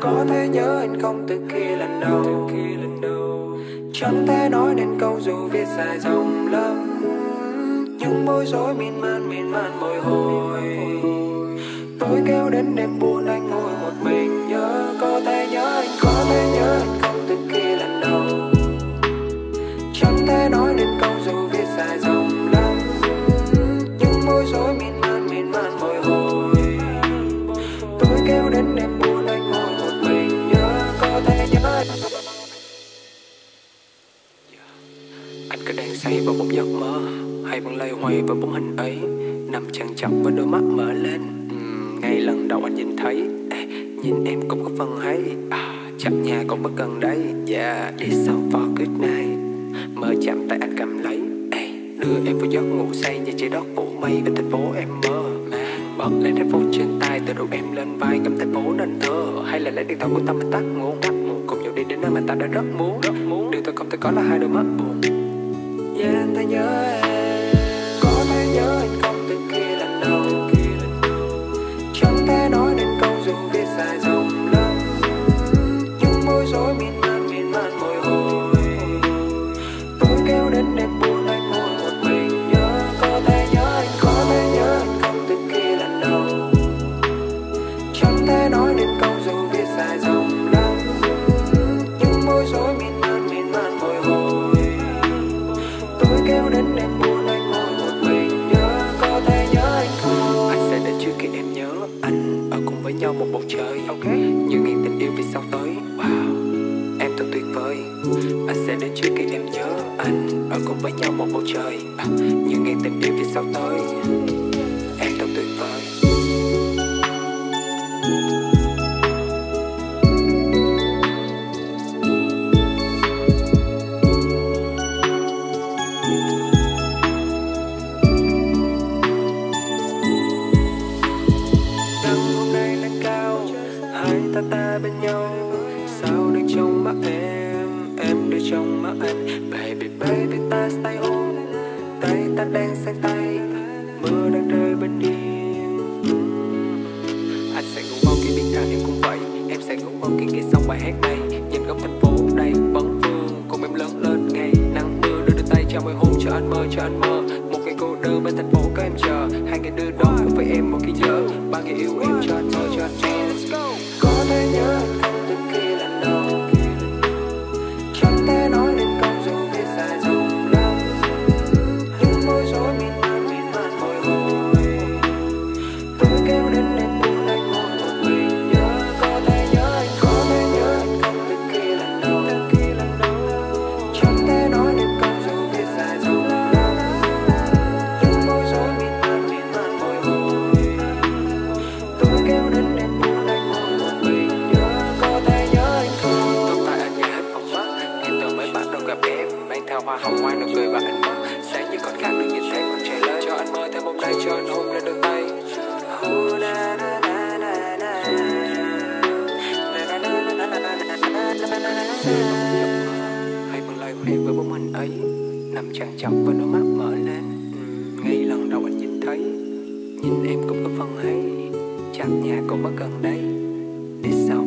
có thể nhớ anh không từ khi lần đầu. Chẳng thể nói nên câu dù viết dài dòng lắm. Những bối rối miên man miên man bồi hồi. Tôi kéo đến đêm buồn cứ đang say vào một giấc mơ. Hay vẫn lay hoay với bóng hình ấy nằm chăn chọc với đôi mắt mở lên. Ngay lần đầu anh nhìn thấy ê, nhìn em cũng có phần hay. À, chạm nhà cũng bất cần đấy. Yeah đi so for good night mơ chạm tay anh cầm lấy. Ê, đưa em vào giấc ngủ say như trái đất phủ mây về thành phố em mơ. Bật lên headphone trên tay từ đầu em lên vai ngắm thành phố nên thơ. Hay là lấy điện thoại của tâm mình tắt tắt ngủ. Cùng nhau đi đến nơi mà ta đã rất muốn. Rất muốn. Điều tôi không thể có là hai đôi mắt buồn gian ta nhớ em. Một bầu trời ok như ngàn tình yêu vì sao tới. Wow em thật tuyệt vời. Anh sẽ đến trước khi em nhớ anh. Ở cùng với nhau một bầu trời. À, như ngàn tình yêu vì sao tới. Ta ta bên nhau. Sao được trong mắt em em được trong mắt anh? Baby baby, ta stay home. Tay ta đang sang tay, mưa đang rơi bên hiên ừ. anh sẽ ngủ ngon khi biết rằng em cũng vậy. Em sẽ ngủ ngon khi nghe xong bài hát này. Nhìn góc thành phố đây vẫn vương, cùng em lớn lên ngày nắng mưa đưa đôi tay cho mỗi hôn cho anh mơ cho anh mơ. Một ngày cô đơn bên thành phố có em chờ. Hai ngày đưa đón cùng với em một khi nhớ. Ba ngày yêu em chờ. theo hoa hồng mai nụ cười và anh mơ sẽ như con khác được nhìn thấy con trẻ lớn cho anh mơ thêm hôm nay cho anh hôm lên đôi tay hãy bằng lời huyền với bóng hình ấy. Nằm trang trọng và đôi mắt mở lên. Ừ, ngay lần đầu anh nhìn thấy. Nhìn em cũng có phần hay. Chắc nhà cũng ở gần đây. Để sau